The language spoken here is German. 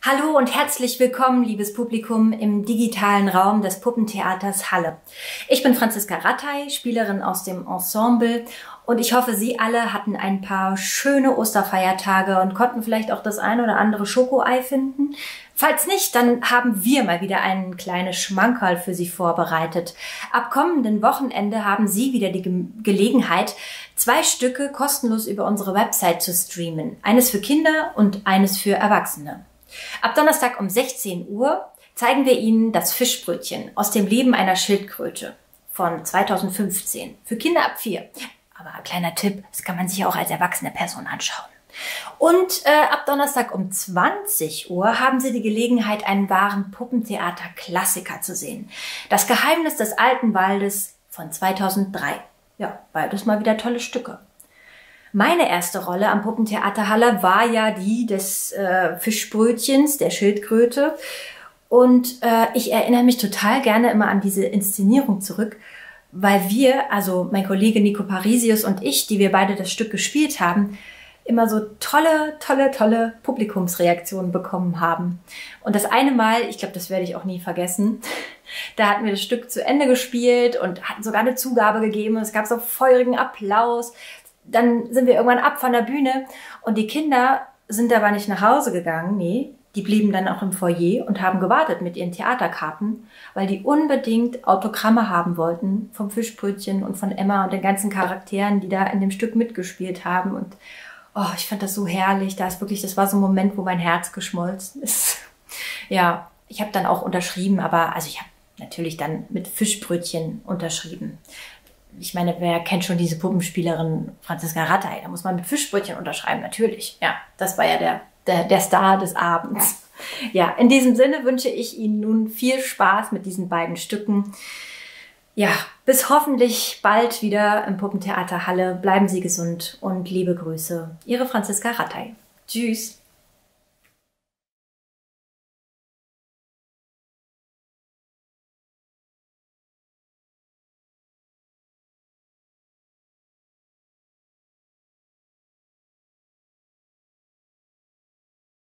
Hallo und herzlich willkommen, liebes Publikum, im digitalen Raum des Puppentheaters Halle. Ich bin Franziska Rattay, Spielerin aus dem Ensemble und ich hoffe, Sie alle hatten ein paar schöne Osterfeiertage und konnten vielleicht auch das ein oder andere Schokoei finden. Falls nicht, dann haben wir mal wieder einen kleinen Schmankerl für Sie vorbereitet. Ab kommenden Wochenende haben Sie wieder die Ge Gelegenheit, zwei Stücke kostenlos über unsere Website zu streamen. Eines für Kinder und eines für Erwachsene. Ab Donnerstag um 16 Uhr zeigen wir Ihnen das Fischbrötchen aus dem Leben einer Schildkröte von 2015 für Kinder ab vier. Aber ein kleiner Tipp, das kann man sich auch als erwachsene Person anschauen. Und äh, ab Donnerstag um 20 Uhr haben Sie die Gelegenheit, einen wahren Puppentheater-Klassiker zu sehen. Das Geheimnis des alten Waldes von 2003. Ja, beides mal wieder tolle Stücke. Meine erste Rolle am Puppentheater Halle war ja die des äh, Fischbrötchens, der Schildkröte. Und äh, ich erinnere mich total gerne immer an diese Inszenierung zurück, weil wir, also mein Kollege Nico Parisius und ich, die wir beide das Stück gespielt haben, immer so tolle, tolle, tolle Publikumsreaktionen bekommen haben. Und das eine Mal, ich glaube, das werde ich auch nie vergessen, da hatten wir das Stück zu Ende gespielt und hatten sogar eine Zugabe gegeben. Es gab so feurigen Applaus dann sind wir irgendwann ab von der Bühne und die Kinder sind aber nicht nach Hause gegangen, nee, die blieben dann auch im Foyer und haben gewartet mit ihren Theaterkarten, weil die unbedingt Autogramme haben wollten vom Fischbrötchen und von Emma und den ganzen Charakteren, die da in dem Stück mitgespielt haben. Und oh, ich fand das so herrlich. Da ist wirklich, das war so ein Moment, wo mein Herz geschmolzen ist. ja, ich habe dann auch unterschrieben, aber also ich habe natürlich dann mit Fischbrötchen unterschrieben ich meine, wer kennt schon diese Puppenspielerin Franziska Rattay? Da muss man mit Fischbrötchen unterschreiben, natürlich. Ja, das war ja der, der, der Star des Abends. Ja, in diesem Sinne wünsche ich Ihnen nun viel Spaß mit diesen beiden Stücken. Ja, bis hoffentlich bald wieder im Puppentheater Halle. Bleiben Sie gesund und liebe Grüße. Ihre Franziska Rattay. Tschüss.